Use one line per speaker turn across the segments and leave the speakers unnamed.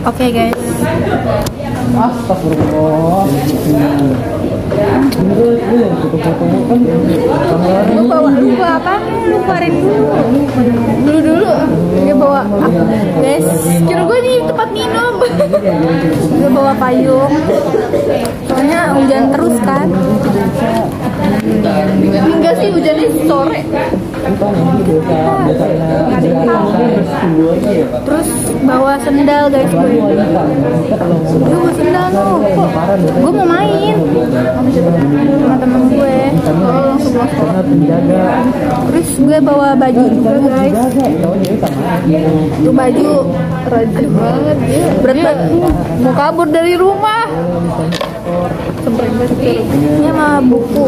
Oke guys.
Astagfirullah.
Lu bawa lu bawa apa? Lu keluarin dulu. Dulu dulu. Dia bawa? Guys, kira gue di tempat minum. Dia bawa payung. Soalnya hujan terus kan. Enggak sih hujannya sore. Terus bawa sendal guys gue. Gue bawa sendal. Kok gue mau main sama temen gue. Langsung bawa. Terus gue bawa baju juga guys. Itu baju rajin banget dia. Berat banget. Mau kabur dari rumah. Ini sama buku.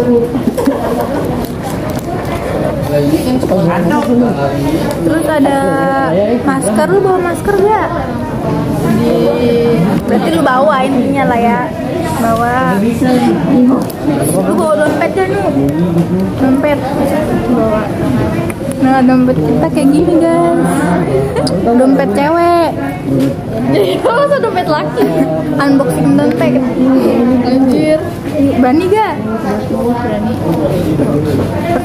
Terus ada masker, lu bawa masker gak? Di... Berarti lu bawa intinya lah ya Bawa. Lu bawa dompet kan lu? Dompet. Bawa. Nah dompet kita kayak gini guys. Dompet cewek. Masa dompet laki? Unboxing dompet. Anjir. Berani gak? Berani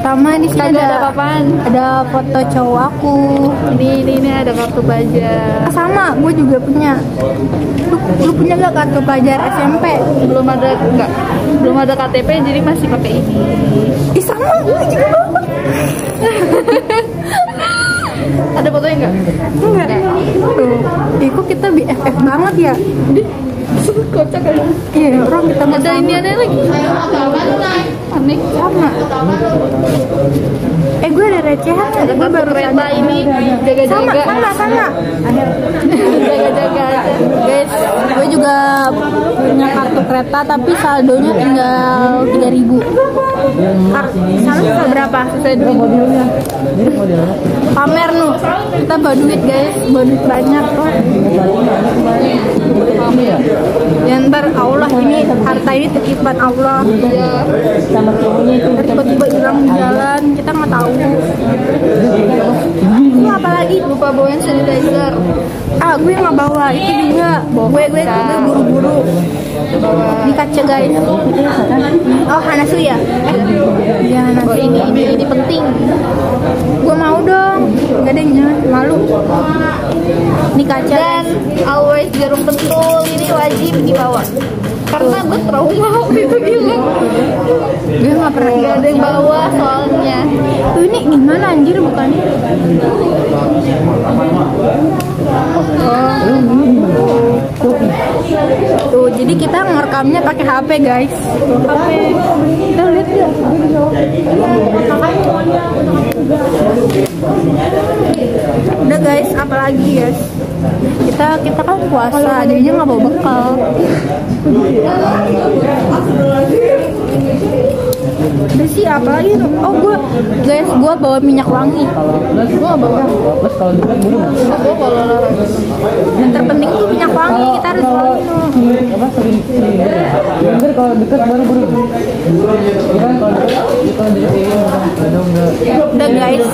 Pertama di sini ada, ada apaan? Ada foto cowok aku. Ini ini, ini ada kartu pelajar. Sama, gue juga punya. Lu, lu punya gak kartu pelajar SMP?
belum ada enggak belum ada KTP jadi masih pakai ini
Ih sama, gue juga
ada fotonya enggak
Enggak. Tuh, ih kok kita BFF banget ya?
kocak kan
Iya, orang kita
ada ini ada lagi aneh
sama. Eh recehan.
Ada
gue baru
kereta ini.
sama
jaga-jaga.
Sama sama
jaga-jaga aja.
Guys gue juga punya kartu kereta tapi saldonya tinggal 3000 Saldo berapa? Sesuai duit. Pamer nu. Kita bawa duit guys. Bawa duit banyak tuh Ya ntar Allah ini Harta ini titipan Allah Tiba-tiba hilang di jalan Kita nggak tahu Ini apa lagi?
lupa bawain sanitizer
Ah, gue nggak bawa itu juga. gue gue gue buru-buru. Ini kaca guys. Oh Hanasu ya? Eh, iya Hanasu.
ini ini ini penting
Gue mau dong. Gak ada yang jangan malu. Ini kaca.
dan always jarum pentul ini wajib dibawa karena gue trauma waktu itu gila
Gue nggak pernah
gak ada yang bawa soalnya
Tuh ini gimana anjir bukannya? Tuh, jadi kita ngerekamnya pakai HP, guys. HP. Kita lihat ya. Udah guys, apalagi guys? Kita kita kan puasa, jadinya nggak bawa bekal. Udah sih, apalagi? Oh, gue guys, gue bawa minyak wangi. Gue bawa.
Terus kalau
Yang terpenting tuh minyak wangi, kita harus minum.
apa.
Udah guys.